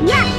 Yeah!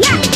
Yeah!